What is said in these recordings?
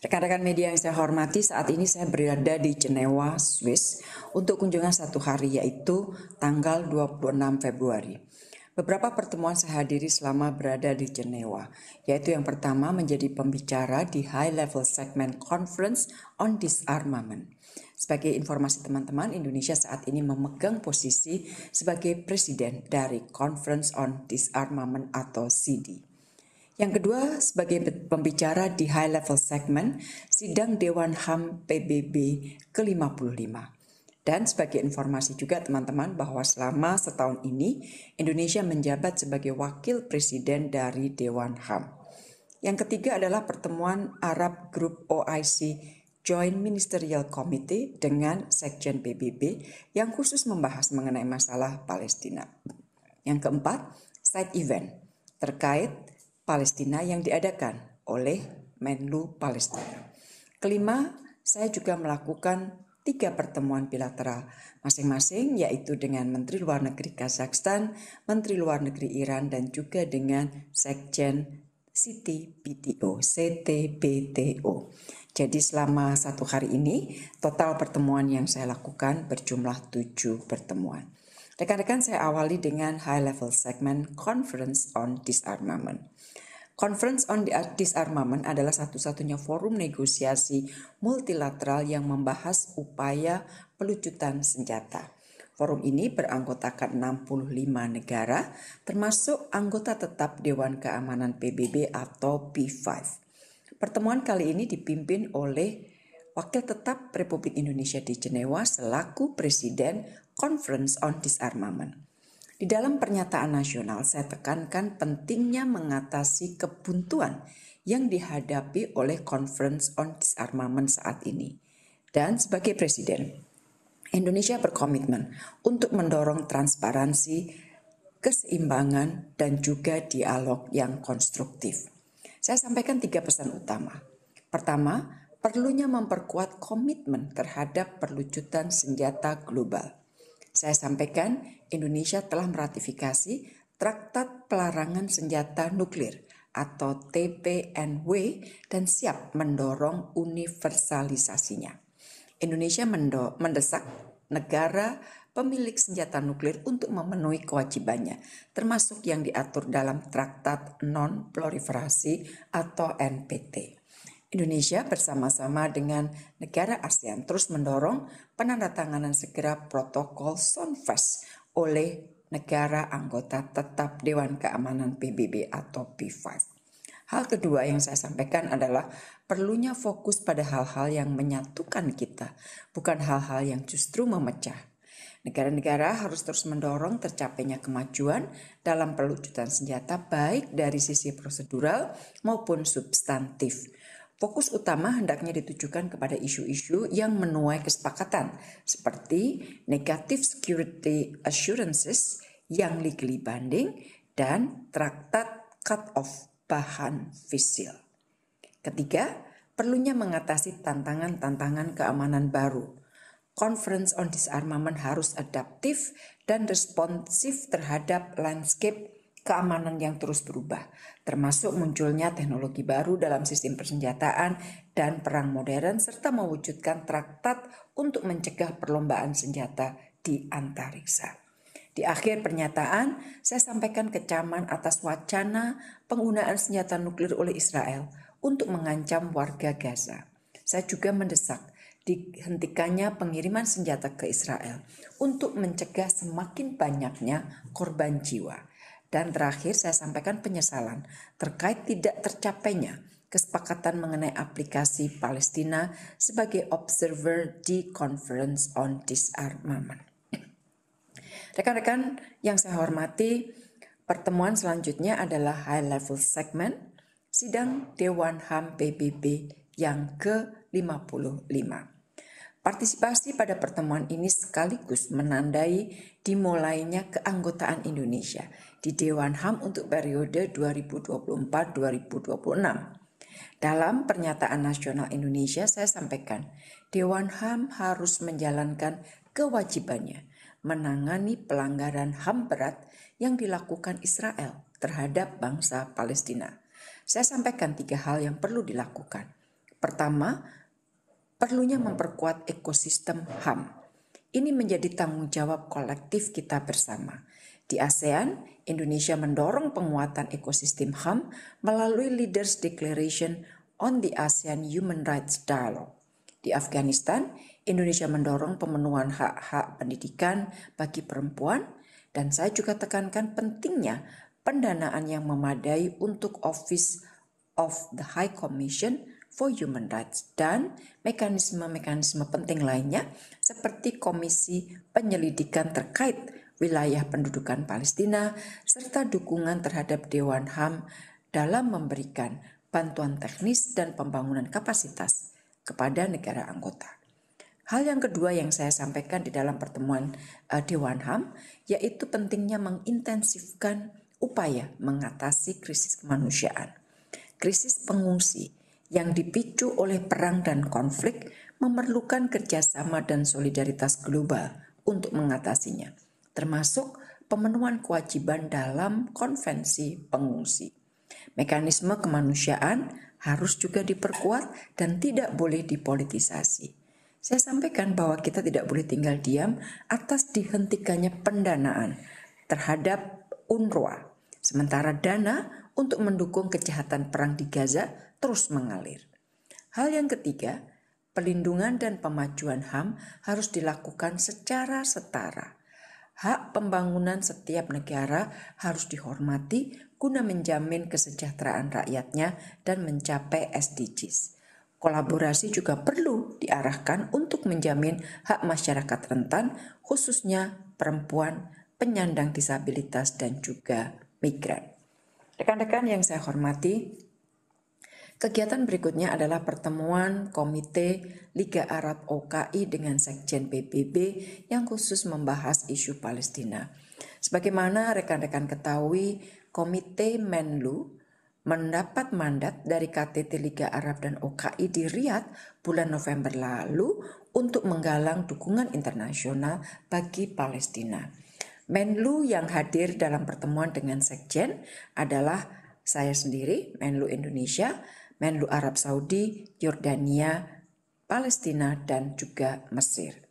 Rekan-rekan media yang saya hormati, saat ini saya berada di Jenewa, Swiss untuk kunjungan satu hari yaitu tanggal 26 Februari. Beberapa pertemuan saya hadiri selama berada di Jenewa, yaitu yang pertama menjadi pembicara di High Level Segment Conference on Disarmament. Sebagai informasi teman-teman, Indonesia saat ini memegang posisi sebagai presiden dari Conference on Disarmament atau CD. Yang kedua, sebagai pembicara di high level segment sidang Dewan HAM PBB ke-55. Dan sebagai informasi juga teman-teman bahwa selama setahun ini Indonesia menjabat sebagai wakil presiden dari Dewan HAM. Yang ketiga adalah pertemuan Arab Group OIC Joint Ministerial Committee dengan Sekjen PBB yang khusus membahas mengenai masalah Palestina. Yang keempat, side event terkait Palestina yang diadakan oleh Menlu Palestina. Kelima, saya juga melakukan tiga pertemuan bilateral masing-masing yaitu dengan Menteri Luar Negeri Kazakhstan, Menteri Luar Negeri Iran dan juga dengan Sekjen CTBTO, CTBTO. Jadi selama satu hari ini total pertemuan yang saya lakukan berjumlah tujuh pertemuan. Rekan-rekan saya awali dengan high level segment Conference on Disarmament. Conference on Disarmament adalah satu-satunya forum negosiasi multilateral yang membahas upaya pelucutan senjata. Forum ini beranggotakan 65 negara, termasuk anggota tetap Dewan Keamanan PBB atau P5. Pertemuan kali ini dipimpin oleh Wakil Tetap Republik Indonesia di Jenewa selaku Presiden Conference on Disarmament. Di dalam pernyataan nasional, saya tekankan pentingnya mengatasi kebuntuan yang dihadapi oleh Conference on Disarmament saat ini. Dan sebagai presiden, Indonesia berkomitmen untuk mendorong transparansi, keseimbangan, dan juga dialog yang konstruktif. Saya sampaikan tiga pesan utama. Pertama, perlunya memperkuat komitmen terhadap perlucutan senjata global. Saya sampaikan Indonesia telah meratifikasi Traktat Pelarangan Senjata Nuklir atau TPNW dan siap mendorong universalisasinya. Indonesia mendesak negara pemilik senjata nuklir untuk memenuhi kewajibannya, termasuk yang diatur dalam Traktat Non-Proliferasi atau NPT. Indonesia bersama-sama dengan negara ASEAN terus mendorong penandatanganan segera protokol SONFES oleh negara anggota tetap Dewan Keamanan PBB atau P5. Hal kedua yang saya sampaikan adalah perlunya fokus pada hal-hal yang menyatukan kita, bukan hal-hal yang justru memecah. Negara-negara harus terus mendorong tercapainya kemajuan dalam pelucutan senjata baik dari sisi prosedural maupun substantif Fokus utama hendaknya ditujukan kepada isu-isu yang menuai kesepakatan seperti negative security assurances yang legally binding dan traktat cut-off bahan fisil. Ketiga, perlunya mengatasi tantangan-tantangan keamanan baru. Conference on Disarmament harus adaptif dan responsif terhadap landscape keamanan yang terus berubah, termasuk munculnya teknologi baru dalam sistem persenjataan dan perang modern, serta mewujudkan traktat untuk mencegah perlombaan senjata di antariksa. Di akhir pernyataan, saya sampaikan kecaman atas wacana penggunaan senjata nuklir oleh Israel untuk mengancam warga Gaza. Saya juga mendesak dihentikannya pengiriman senjata ke Israel untuk mencegah semakin banyaknya korban jiwa. Dan terakhir saya sampaikan penyesalan terkait tidak tercapainya kesepakatan mengenai aplikasi Palestina sebagai observer di Conference on Disarmament. Rekan-rekan yang saya hormati, pertemuan selanjutnya adalah high level segment sidang Dewan HAM PBB yang ke-55. Partisipasi pada pertemuan ini sekaligus menandai dimulainya keanggotaan Indonesia di Dewan HAM untuk periode 2024-2026. Dalam pernyataan nasional Indonesia saya sampaikan, Dewan HAM harus menjalankan kewajibannya menangani pelanggaran HAM berat yang dilakukan Israel terhadap bangsa Palestina. Saya sampaikan tiga hal yang perlu dilakukan. Pertama, perlunya memperkuat ekosistem HAM. Ini menjadi tanggung jawab kolektif kita bersama. Di ASEAN, Indonesia mendorong penguatan ekosistem HAM melalui Leaders Declaration on the ASEAN Human Rights Dialogue. Di Afghanistan, Indonesia mendorong pemenuhan hak-hak pendidikan bagi perempuan dan saya juga tekankan pentingnya pendanaan yang memadai untuk Office of the High Commission for Human Rights dan mekanisme-mekanisme penting lainnya seperti Komisi Penyelidikan terkait wilayah pendudukan Palestina serta dukungan terhadap Dewan HAM dalam memberikan bantuan teknis dan pembangunan kapasitas kepada negara anggota. Hal yang kedua yang saya sampaikan di dalam pertemuan uh, Dewan HAM yaitu pentingnya mengintensifkan upaya mengatasi krisis kemanusiaan. Krisis pengungsi yang dipicu oleh perang dan konflik memerlukan kerjasama dan solidaritas global untuk mengatasinya, termasuk pemenuhan kewajiban dalam konvensi pengungsi. Mekanisme kemanusiaan harus juga diperkuat dan tidak boleh dipolitisasi. Saya sampaikan bahwa kita tidak boleh tinggal diam atas dihentikannya pendanaan terhadap UNRWA. Sementara dana untuk mendukung kejahatan perang di Gaza terus mengalir. Hal yang ketiga, pelindungan dan pemajuan HAM harus dilakukan secara setara. Hak pembangunan setiap negara harus dihormati guna menjamin kesejahteraan rakyatnya dan mencapai SDGs. Kolaborasi juga perlu diarahkan untuk menjamin hak masyarakat rentan, khususnya perempuan, penyandang disabilitas, dan juga migran. Rekan-rekan yang saya hormati, kegiatan berikutnya adalah pertemuan Komite Liga Arab OKI dengan Sekjen PBB yang khusus membahas isu Palestina. Sebagaimana rekan-rekan ketahui, Komite Menlu mendapat mandat dari KTT Liga Arab dan OKI di Riyadh bulan November lalu untuk menggalang dukungan internasional bagi Palestina. Menlu yang hadir dalam pertemuan dengan Sekjen adalah saya sendiri, Menlu Indonesia, Menlu Arab Saudi, Yordania, Palestina, dan juga Mesir.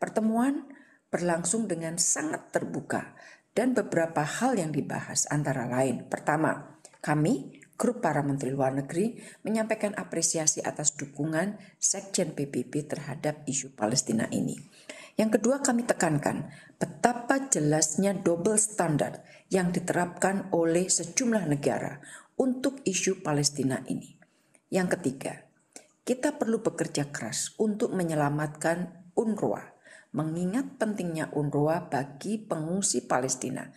Pertemuan berlangsung dengan sangat terbuka dan beberapa hal yang dibahas antara lain. Pertama, kami, grup para menteri luar negeri, menyampaikan apresiasi atas dukungan Sekjen PBB terhadap isu Palestina ini. Yang kedua kami tekankan betapa jelasnya double standard yang diterapkan oleh sejumlah negara untuk isu Palestina ini. Yang ketiga, kita perlu bekerja keras untuk menyelamatkan UNRWA, mengingat pentingnya UNRWA bagi pengungsi Palestina,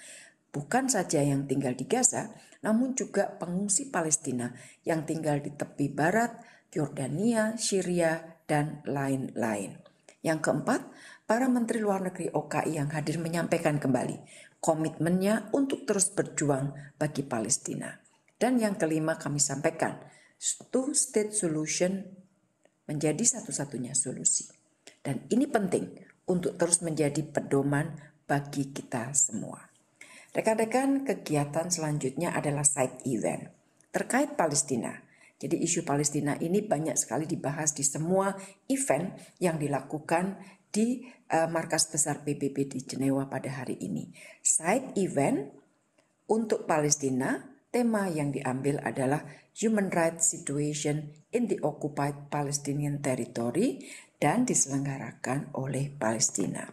bukan saja yang tinggal di Gaza, namun juga pengungsi Palestina yang tinggal di tepi barat, Yordania, Syria, dan lain-lain. Yang keempat, para menteri luar negeri OKI yang hadir menyampaikan kembali komitmennya untuk terus berjuang bagi Palestina. Dan yang kelima kami sampaikan, two-state solution menjadi satu-satunya solusi. Dan ini penting untuk terus menjadi pedoman bagi kita semua. Rekan-rekan, kegiatan selanjutnya adalah side event terkait Palestina. Jadi isu Palestina ini banyak sekali dibahas di semua event yang dilakukan di uh, markas besar PBB di Jenewa pada hari ini. Side event untuk Palestina, tema yang diambil adalah Human Rights Situation in the Occupied Palestinian Territory dan diselenggarakan oleh Palestina.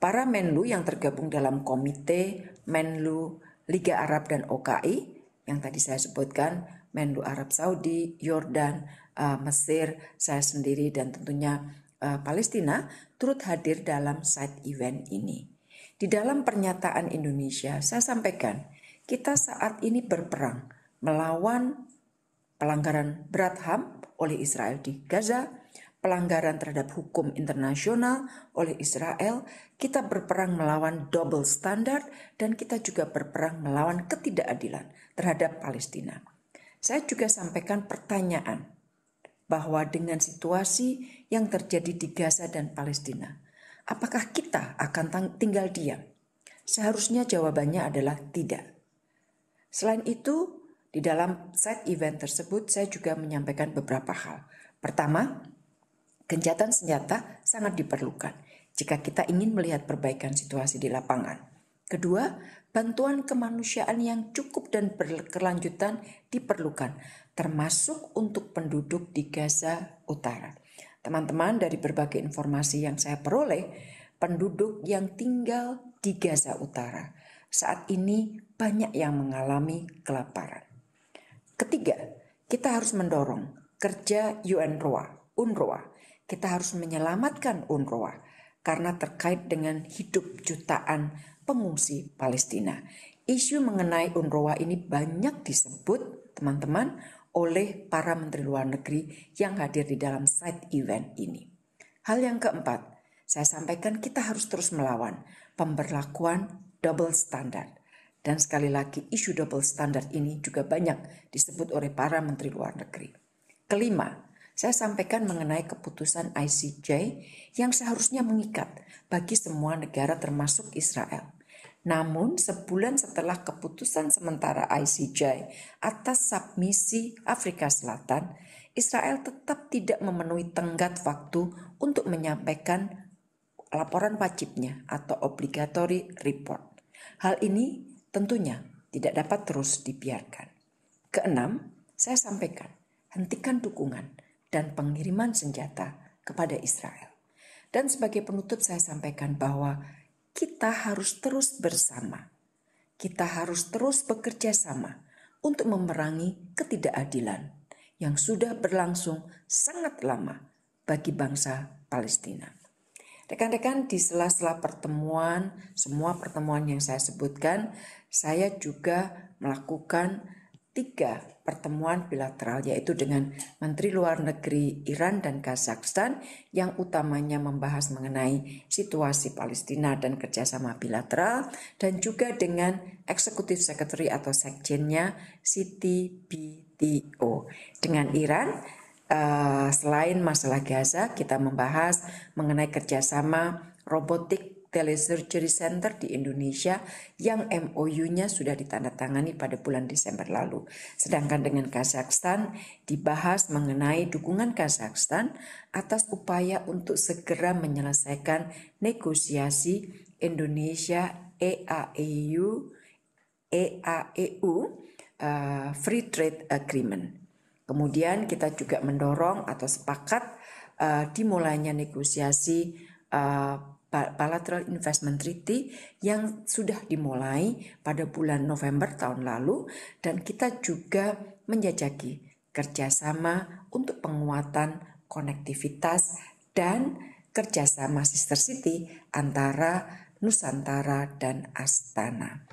Para Menlu yang tergabung dalam komite Menlu Liga Arab dan OKI yang tadi saya sebutkan, Menlu Arab Saudi, Yordan, uh, Mesir, saya sendiri dan tentunya uh, Palestina turut hadir dalam side event ini. Di dalam pernyataan Indonesia, saya sampaikan kita saat ini berperang melawan pelanggaran berat HAM oleh Israel di Gaza, pelanggaran terhadap hukum internasional oleh Israel, kita berperang melawan double standard dan kita juga berperang melawan ketidakadilan terhadap Palestina. Saya juga sampaikan pertanyaan bahwa dengan situasi yang terjadi di Gaza dan Palestina, apakah kita akan tinggal diam? Seharusnya jawabannya adalah tidak. Selain itu, Di dalam side event tersebut saya juga menyampaikan beberapa hal. Pertama, gencatan senjata sangat diperlukan jika kita ingin melihat perbaikan situasi di lapangan. Kedua, bantuan kemanusiaan yang cukup dan berkelanjutan diperlukan, termasuk untuk penduduk di Gaza Utara. Teman-teman, dari berbagai informasi yang saya peroleh, penduduk yang tinggal di Gaza Utara saat ini banyak yang mengalami kelaparan. Ketiga, kita harus mendorong kerja UNRWA, UNRWA. Kita harus menyelamatkan UNRWA karena terkait dengan hidup jutaan pengungsi Palestina. Isu mengenai UNRWA ini banyak disebut teman-teman oleh para menteri luar negeri yang hadir di dalam side event ini. Hal yang keempat, saya sampaikan kita harus terus melawan pemberlakuan double standard dan sekali lagi isu double standard ini juga banyak disebut oleh para menteri luar negeri. Kelima, saya sampaikan mengenai keputusan ICJ yang seharusnya mengikat bagi semua negara termasuk Israel. Namun sebulan setelah keputusan sementara ICJ atas submisi Afrika Selatan, Israel tetap tidak memenuhi tenggat waktu untuk menyampaikan laporan wajibnya atau obligatory report. Hal ini tentunya tidak dapat terus dibiarkan. Keenam, saya sampaikan, hentikan dukungan dan pengiriman senjata kepada Israel. Dan sebagai penutup saya sampaikan bahwa kita harus terus bersama. Kita harus terus bekerja sama untuk memerangi ketidakadilan yang sudah berlangsung sangat lama bagi bangsa Palestina. Rekan-rekan di sela-sela pertemuan, semua pertemuan yang saya sebutkan, saya juga melakukan tiga pertemuan bilateral yaitu dengan Menteri Luar Negeri Iran dan Kazakhstan yang utamanya membahas mengenai situasi Palestina dan kerjasama bilateral dan juga dengan Eksekutif Secretary atau Sekjennya Siti BTO. Dengan Iran uh, selain masalah Gaza, kita membahas mengenai kerjasama robotik telesurgery center di Indonesia yang MOU-nya sudah ditandatangani pada bulan Desember lalu. Sedangkan dengan Kazakhstan dibahas mengenai dukungan Kazakhstan atas upaya untuk segera menyelesaikan negosiasi Indonesia EAEU EAEU uh, Free Trade Agreement. Kemudian kita juga mendorong atau sepakat uh, dimulainya negosiasi uh, bilateral investment treaty yang sudah dimulai pada bulan November tahun lalu dan kita juga menjajaki kerjasama untuk penguatan konektivitas dan kerjasama sister city antara Nusantara dan Astana.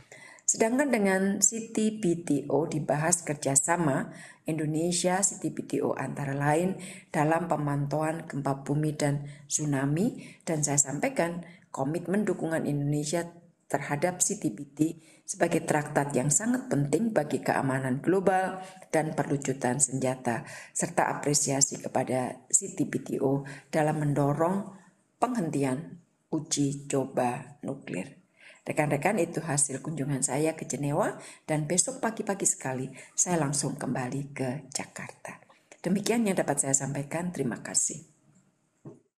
Sedangkan dengan City BTO dibahas kerjasama Indonesia City BTO antara lain dalam pemantauan gempa bumi dan tsunami dan saya sampaikan komitmen dukungan Indonesia terhadap CTBT sebagai traktat yang sangat penting bagi keamanan global dan perlucutan senjata serta apresiasi kepada CTBTO dalam mendorong penghentian uji coba nuklir. Rekan-rekan itu hasil kunjungan saya ke Jenewa dan besok pagi-pagi sekali saya langsung kembali ke Jakarta. Demikian yang dapat saya sampaikan. Terima kasih.